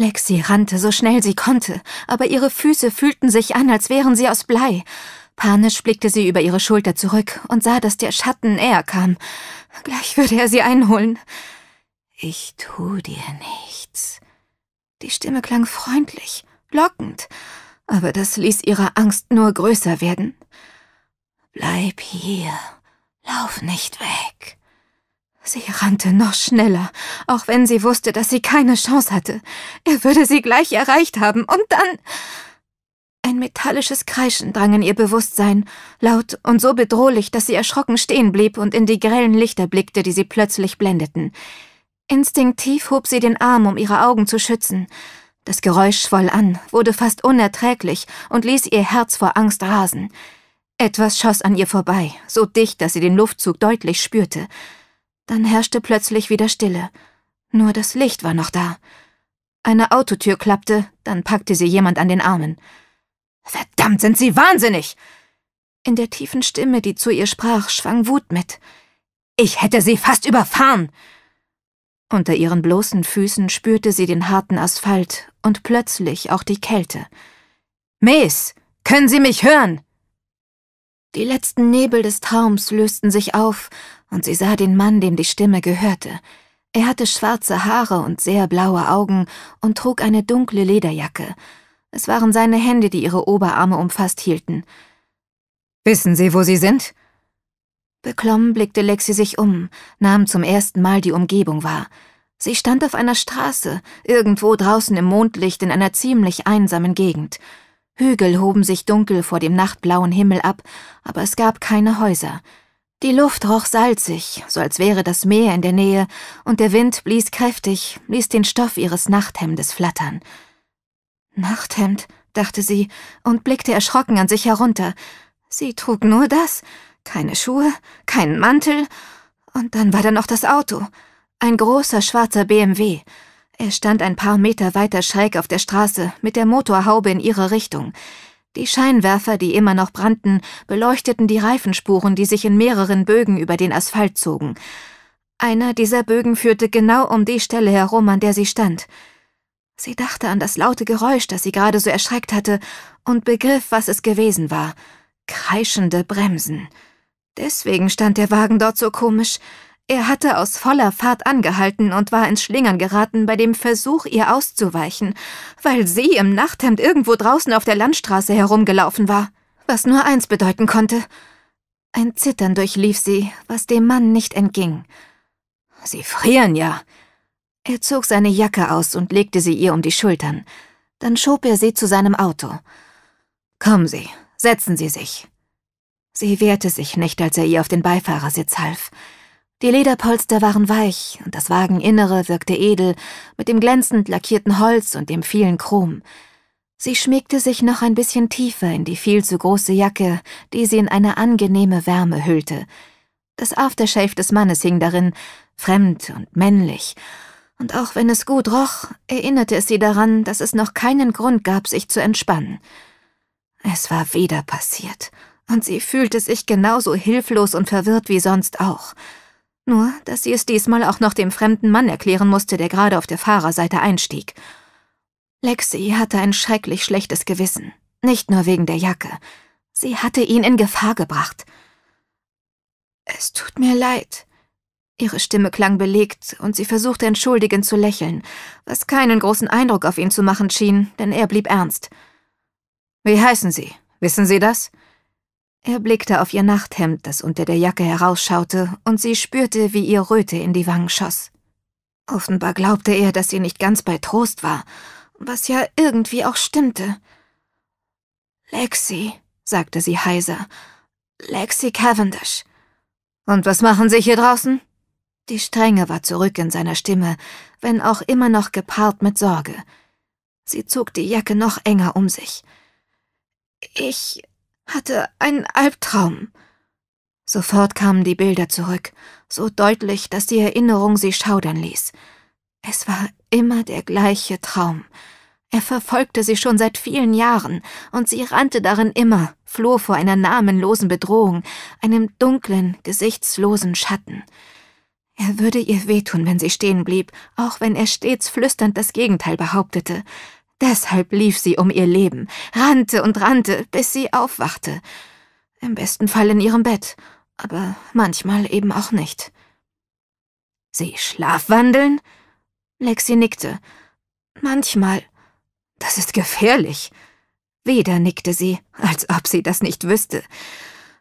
Lexi rannte so schnell sie konnte, aber ihre Füße fühlten sich an, als wären sie aus Blei. Panisch blickte sie über ihre Schulter zurück und sah, dass der Schatten näher kam. Gleich würde er sie einholen. Ich tu dir nichts. Die Stimme klang freundlich, lockend, aber das ließ ihre Angst nur größer werden. Bleib hier, lauf nicht weg. Sie rannte noch schneller, auch wenn sie wusste, dass sie keine Chance hatte. Er würde sie gleich erreicht haben, und dann. Ein metallisches Kreischen drang in ihr Bewusstsein, laut und so bedrohlich, dass sie erschrocken stehen blieb und in die grellen Lichter blickte, die sie plötzlich blendeten. Instinktiv hob sie den Arm, um ihre Augen zu schützen. Das Geräusch schwoll an, wurde fast unerträglich und ließ ihr Herz vor Angst rasen. Etwas schoss an ihr vorbei, so dicht, dass sie den Luftzug deutlich spürte. Dann herrschte plötzlich wieder Stille. Nur das Licht war noch da. Eine Autotür klappte, dann packte sie jemand an den Armen. Verdammt, sind Sie wahnsinnig! In der tiefen Stimme, die zu ihr sprach, schwang Wut mit. Ich hätte Sie fast überfahren! Unter ihren bloßen Füßen spürte sie den harten Asphalt und plötzlich auch die Kälte. Mace, können Sie mich hören? Die letzten Nebel des Traums lösten sich auf, und sie sah den Mann, dem die Stimme gehörte. Er hatte schwarze Haare und sehr blaue Augen und trug eine dunkle Lederjacke. Es waren seine Hände, die ihre Oberarme umfasst hielten. Wissen Sie, wo Sie sind? Beklommen blickte Lexi sich um, nahm zum ersten Mal die Umgebung wahr. Sie stand auf einer Straße, irgendwo draußen im Mondlicht in einer ziemlich einsamen Gegend. Hügel hoben sich dunkel vor dem nachtblauen Himmel ab, aber es gab keine Häuser. Die Luft roch salzig, so als wäre das Meer in der Nähe, und der Wind blies kräftig, ließ den Stoff ihres Nachthemdes flattern. Nachthemd, dachte sie und blickte erschrocken an sich herunter. Sie trug nur das, keine Schuhe, keinen Mantel, und dann war da noch das Auto. Ein großer schwarzer BMW. Er stand ein paar Meter weiter schräg auf der Straße, mit der Motorhaube in ihre Richtung. Die Scheinwerfer, die immer noch brannten, beleuchteten die Reifenspuren, die sich in mehreren Bögen über den Asphalt zogen. Einer dieser Bögen führte genau um die Stelle herum, an der sie stand. Sie dachte an das laute Geräusch, das sie gerade so erschreckt hatte, und begriff, was es gewesen war. Kreischende Bremsen. Deswegen stand der Wagen dort so komisch. Er hatte aus voller Fahrt angehalten und war ins Schlingern geraten bei dem Versuch, ihr auszuweichen, weil sie im Nachthemd irgendwo draußen auf der Landstraße herumgelaufen war, was nur eins bedeuten konnte. Ein Zittern durchlief sie, was dem Mann nicht entging. Sie frieren ja. Er zog seine Jacke aus und legte sie ihr um die Schultern. Dann schob er sie zu seinem Auto. Kommen Sie, setzen Sie sich. Sie wehrte sich nicht, als er ihr auf den Beifahrersitz half. Die Lederpolster waren weich und das Wageninnere wirkte edel mit dem glänzend lackierten Holz und dem vielen Chrom. Sie schmiegte sich noch ein bisschen tiefer in die viel zu große Jacke, die sie in eine angenehme Wärme hüllte. Das Aftershave des Mannes hing darin, fremd und männlich. Und auch wenn es gut roch, erinnerte es sie daran, dass es noch keinen Grund gab, sich zu entspannen. Es war wieder passiert, und sie fühlte sich genauso hilflos und verwirrt wie sonst auch. Nur, dass sie es diesmal auch noch dem fremden Mann erklären musste, der gerade auf der Fahrerseite einstieg. Lexi hatte ein schrecklich schlechtes Gewissen. Nicht nur wegen der Jacke. Sie hatte ihn in Gefahr gebracht. Es tut mir leid. Ihre Stimme klang belegt, und sie versuchte entschuldigend zu lächeln, was keinen großen Eindruck auf ihn zu machen schien, denn er blieb ernst. Wie heißen Sie? Wissen Sie das? Er blickte auf ihr Nachthemd, das unter der Jacke herausschaute, und sie spürte, wie ihr Röte in die Wangen schoss. Offenbar glaubte er, dass sie nicht ganz bei Trost war, was ja irgendwie auch stimmte. Lexi, sagte sie heiser. Lexi Cavendish. Und was machen Sie hier draußen? Die Strenge war zurück in seiner Stimme, wenn auch immer noch gepaart mit Sorge. Sie zog die Jacke noch enger um sich. Ich hatte einen Albtraum. Sofort kamen die Bilder zurück, so deutlich, dass die Erinnerung sie schaudern ließ. Es war immer der gleiche Traum. Er verfolgte sie schon seit vielen Jahren, und sie rannte darin immer, floh vor einer namenlosen Bedrohung, einem dunklen, gesichtslosen Schatten. Er würde ihr wehtun, wenn sie stehen blieb, auch wenn er stets flüsternd das Gegenteil behauptete. Deshalb lief sie um ihr Leben, rannte und rannte, bis sie aufwachte. Im besten Fall in ihrem Bett, aber manchmal eben auch nicht. Sie schlafwandeln? Lexi nickte. Manchmal. Das ist gefährlich. Wieder nickte sie, als ob sie das nicht wüsste.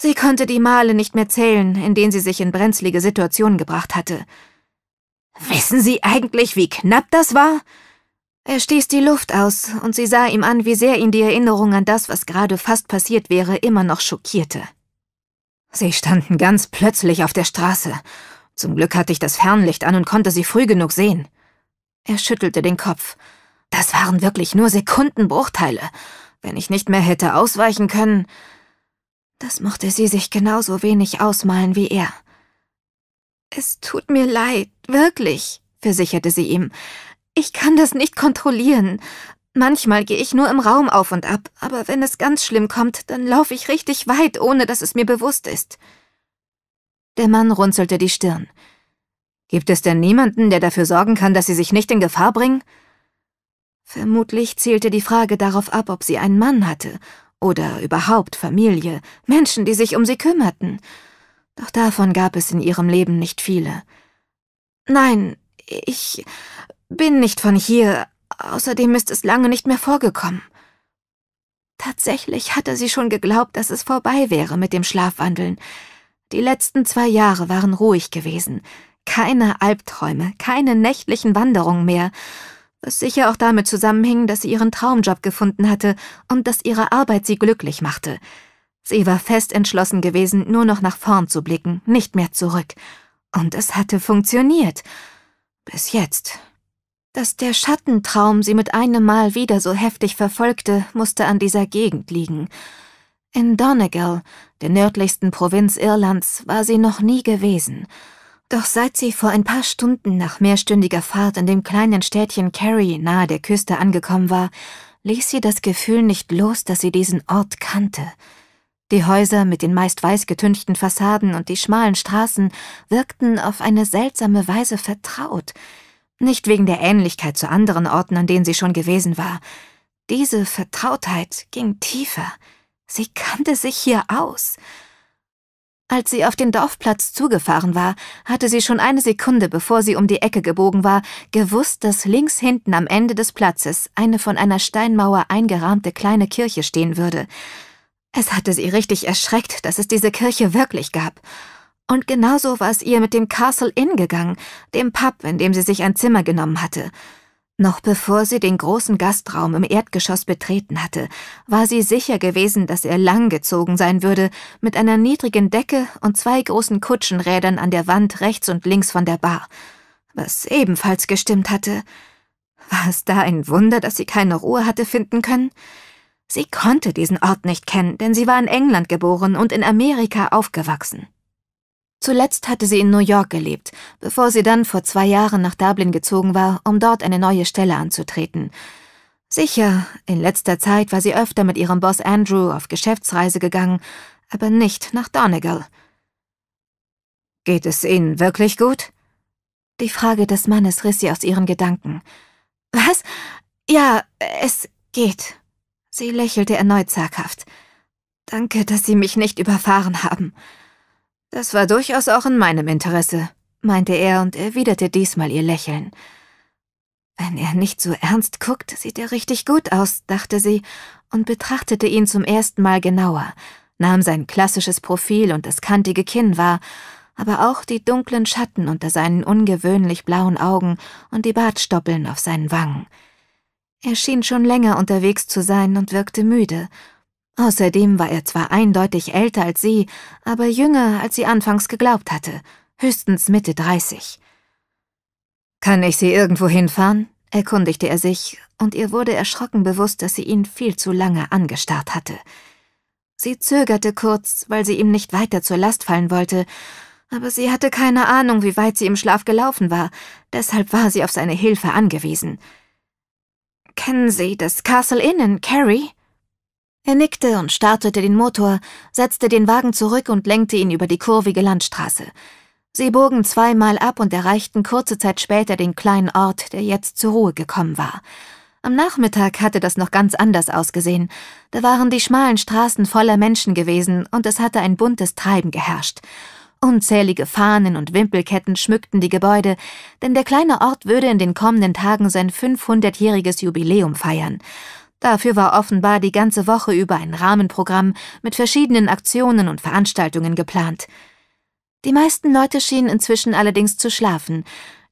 Sie konnte die Male nicht mehr zählen, in denen sie sich in brenzlige Situationen gebracht hatte. Wissen Sie eigentlich, wie knapp das war? Er stieß die Luft aus, und sie sah ihm an, wie sehr ihn die Erinnerung an das, was gerade fast passiert wäre, immer noch schockierte. Sie standen ganz plötzlich auf der Straße. Zum Glück hatte ich das Fernlicht an und konnte sie früh genug sehen. Er schüttelte den Kopf. Das waren wirklich nur Sekundenbruchteile. Wenn ich nicht mehr hätte ausweichen können. Das mochte sie sich genauso wenig ausmalen wie er. Es tut mir leid, wirklich, versicherte sie ihm. Ich kann das nicht kontrollieren. Manchmal gehe ich nur im Raum auf und ab, aber wenn es ganz schlimm kommt, dann laufe ich richtig weit, ohne dass es mir bewusst ist. Der Mann runzelte die Stirn. Gibt es denn niemanden, der dafür sorgen kann, dass Sie sich nicht in Gefahr bringen? Vermutlich zielte die Frage darauf ab, ob sie einen Mann hatte oder überhaupt Familie, Menschen, die sich um sie kümmerten. Doch davon gab es in ihrem Leben nicht viele. Nein, ich bin nicht von hier, außerdem ist es lange nicht mehr vorgekommen. Tatsächlich hatte sie schon geglaubt, dass es vorbei wäre mit dem Schlafwandeln. Die letzten zwei Jahre waren ruhig gewesen. Keine Albträume, keine nächtlichen Wanderungen mehr, was sicher auch damit zusammenhing, dass sie ihren Traumjob gefunden hatte und dass ihre Arbeit sie glücklich machte. Sie war fest entschlossen gewesen, nur noch nach vorn zu blicken, nicht mehr zurück. Und es hatte funktioniert. Bis jetzt. Dass der Schattentraum sie mit einem Mal wieder so heftig verfolgte, musste an dieser Gegend liegen. In Donegal, der nördlichsten Provinz Irlands, war sie noch nie gewesen. Doch seit sie vor ein paar Stunden nach mehrstündiger Fahrt in dem kleinen Städtchen Kerry nahe der Küste angekommen war, ließ sie das Gefühl nicht los, dass sie diesen Ort kannte. Die Häuser mit den meist weiß getünchten Fassaden und die schmalen Straßen wirkten auf eine seltsame Weise vertraut. Nicht wegen der Ähnlichkeit zu anderen Orten, an denen sie schon gewesen war. Diese Vertrautheit ging tiefer. Sie kannte sich hier aus. Als sie auf den Dorfplatz zugefahren war, hatte sie schon eine Sekunde, bevor sie um die Ecke gebogen war, gewusst, dass links hinten am Ende des Platzes eine von einer Steinmauer eingerahmte kleine Kirche stehen würde. Es hatte sie richtig erschreckt, dass es diese Kirche wirklich gab. Und genauso war es ihr mit dem Castle Inn gegangen, dem Pub, in dem sie sich ein Zimmer genommen hatte. Noch bevor sie den großen Gastraum im Erdgeschoss betreten hatte, war sie sicher gewesen, dass er langgezogen sein würde, mit einer niedrigen Decke und zwei großen Kutschenrädern an der Wand rechts und links von der Bar. Was ebenfalls gestimmt hatte. War es da ein Wunder, dass sie keine Ruhe hatte finden können? Sie konnte diesen Ort nicht kennen, denn sie war in England geboren und in Amerika aufgewachsen. Zuletzt hatte sie in New York gelebt, bevor sie dann vor zwei Jahren nach Dublin gezogen war, um dort eine neue Stelle anzutreten. Sicher, in letzter Zeit war sie öfter mit ihrem Boss Andrew auf Geschäftsreise gegangen, aber nicht nach Donegal. Geht es Ihnen wirklich gut? Die Frage des Mannes riss sie aus ihren Gedanken. Was? Ja, es geht. Sie lächelte erneut zaghaft. Danke, dass Sie mich nicht überfahren haben. Das war durchaus auch in meinem Interesse, meinte er und erwiderte diesmal ihr Lächeln. Wenn er nicht so ernst guckt, sieht er richtig gut aus, dachte sie und betrachtete ihn zum ersten Mal genauer, nahm sein klassisches Profil und das kantige Kinn wahr, aber auch die dunklen Schatten unter seinen ungewöhnlich blauen Augen und die Bartstoppeln auf seinen Wangen. Er schien schon länger unterwegs zu sein und wirkte müde, Außerdem war er zwar eindeutig älter als sie, aber jünger, als sie anfangs geglaubt hatte, höchstens Mitte dreißig. Kann ich Sie irgendwo hinfahren? erkundigte er sich, und ihr wurde erschrocken bewusst, dass sie ihn viel zu lange angestarrt hatte. Sie zögerte kurz, weil sie ihm nicht weiter zur Last fallen wollte, aber sie hatte keine Ahnung, wie weit sie im Schlaf gelaufen war, deshalb war sie auf seine Hilfe angewiesen. Kennen Sie das Castle Inn in Kerry? Er nickte und startete den Motor, setzte den Wagen zurück und lenkte ihn über die kurvige Landstraße. Sie bogen zweimal ab und erreichten kurze Zeit später den kleinen Ort, der jetzt zur Ruhe gekommen war. Am Nachmittag hatte das noch ganz anders ausgesehen. Da waren die schmalen Straßen voller Menschen gewesen und es hatte ein buntes Treiben geherrscht. Unzählige Fahnen und Wimpelketten schmückten die Gebäude, denn der kleine Ort würde in den kommenden Tagen sein 500-jähriges Jubiläum feiern. Dafür war offenbar die ganze Woche über ein Rahmenprogramm mit verschiedenen Aktionen und Veranstaltungen geplant. Die meisten Leute schienen inzwischen allerdings zu schlafen,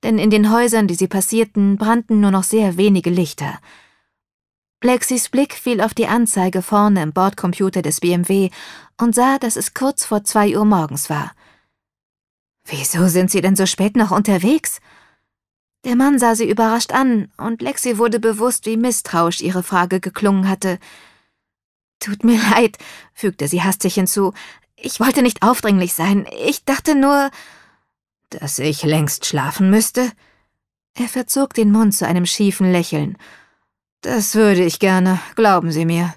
denn in den Häusern, die sie passierten, brannten nur noch sehr wenige Lichter. Lexis Blick fiel auf die Anzeige vorne im Bordcomputer des BMW und sah, dass es kurz vor zwei Uhr morgens war. Wieso sind Sie denn so spät noch unterwegs? Der Mann sah sie überrascht an, und Lexi wurde bewusst, wie misstrauisch ihre Frage geklungen hatte. Tut mir leid, fügte sie hastig hinzu. Ich wollte nicht aufdringlich sein. Ich dachte nur, dass ich längst schlafen müsste. Er verzog den Mund zu einem schiefen Lächeln. Das würde ich gerne, glauben Sie mir.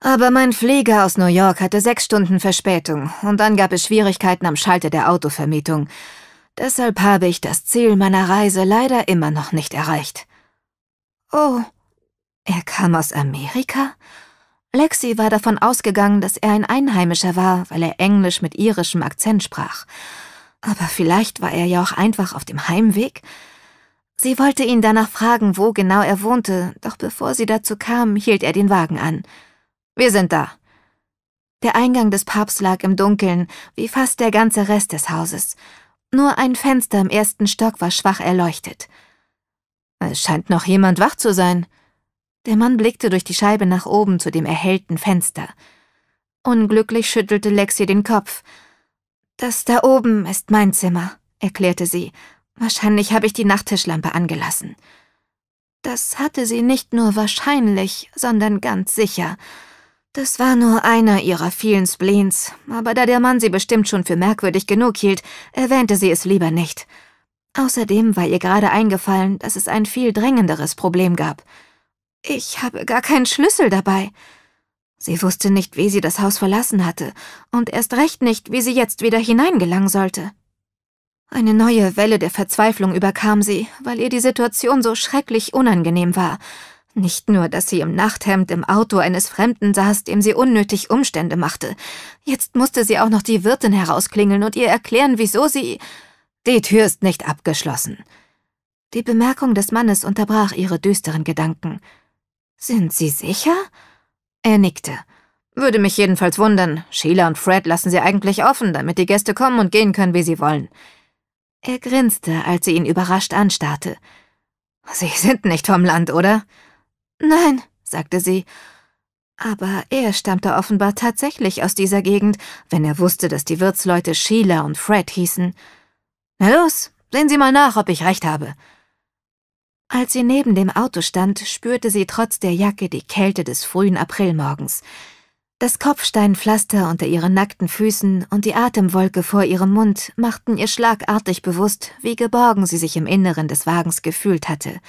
Aber mein Flieger aus New York hatte sechs Stunden Verspätung, und dann gab es Schwierigkeiten am Schalter der Autovermietung. Deshalb habe ich das Ziel meiner Reise leider immer noch nicht erreicht. Oh, er kam aus Amerika? Lexi war davon ausgegangen, dass er ein Einheimischer war, weil er Englisch mit irischem Akzent sprach. Aber vielleicht war er ja auch einfach auf dem Heimweg? Sie wollte ihn danach fragen, wo genau er wohnte, doch bevor sie dazu kam, hielt er den Wagen an. Wir sind da. Der Eingang des Pubs lag im Dunkeln, wie fast der ganze Rest des Hauses. Nur ein Fenster im ersten Stock war schwach erleuchtet. Es scheint noch jemand wach zu sein. Der Mann blickte durch die Scheibe nach oben zu dem erhellten Fenster. Unglücklich schüttelte Lexi den Kopf. Das da oben ist mein Zimmer, erklärte sie. Wahrscheinlich habe ich die Nachttischlampe angelassen. Das hatte sie nicht nur wahrscheinlich, sondern ganz sicher. Das war nur einer ihrer vielen Spleens, aber da der Mann sie bestimmt schon für merkwürdig genug hielt, erwähnte sie es lieber nicht. Außerdem war ihr gerade eingefallen, dass es ein viel drängenderes Problem gab. Ich habe gar keinen Schlüssel dabei. Sie wusste nicht, wie sie das Haus verlassen hatte, und erst recht nicht, wie sie jetzt wieder hineingelangen sollte. Eine neue Welle der Verzweiflung überkam sie, weil ihr die Situation so schrecklich unangenehm war, nicht nur, dass sie im Nachthemd im Auto eines Fremden saß, dem sie unnötig Umstände machte. Jetzt musste sie auch noch die Wirtin herausklingeln und ihr erklären, wieso sie... Die Tür ist nicht abgeschlossen. Die Bemerkung des Mannes unterbrach ihre düsteren Gedanken. Sind Sie sicher? Er nickte. Würde mich jedenfalls wundern. Sheila und Fred lassen sie eigentlich offen, damit die Gäste kommen und gehen können, wie sie wollen. Er grinste, als sie ihn überrascht anstarrte. Sie sind nicht vom Land, oder? Nein, sagte sie. Aber er stammte offenbar tatsächlich aus dieser Gegend, wenn er wusste, dass die Wirtsleute Sheila und Fred hießen. Na los, sehen Sie mal nach, ob ich recht habe. Als sie neben dem Auto stand, spürte sie trotz der Jacke die Kälte des frühen Aprilmorgens. Das Kopfsteinpflaster unter ihren nackten Füßen und die Atemwolke vor ihrem Mund machten ihr schlagartig bewusst, wie geborgen sie sich im Inneren des Wagens gefühlt hatte.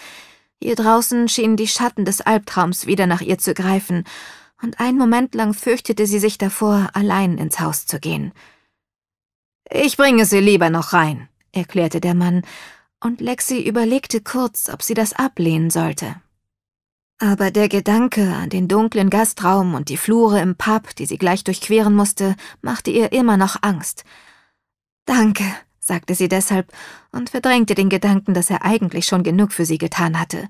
Hier draußen schienen die Schatten des Albtraums wieder nach ihr zu greifen, und einen Moment lang fürchtete sie sich davor, allein ins Haus zu gehen. Ich bringe sie lieber noch rein, erklärte der Mann, und Lexi überlegte kurz, ob sie das ablehnen sollte. Aber der Gedanke an den dunklen Gastraum und die Flure im Pub, die sie gleich durchqueren musste, machte ihr immer noch Angst. Danke, sagte sie deshalb und verdrängte den Gedanken, dass er eigentlich schon genug für sie getan hatte.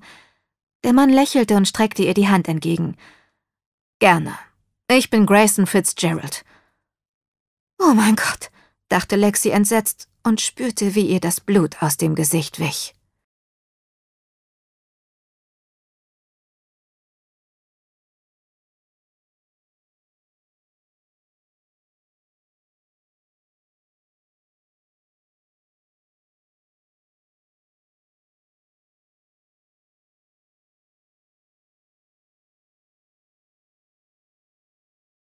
Der Mann lächelte und streckte ihr die Hand entgegen. Gerne. Ich bin Grayson Fitzgerald. Oh mein Gott, dachte Lexi entsetzt und spürte, wie ihr das Blut aus dem Gesicht wich.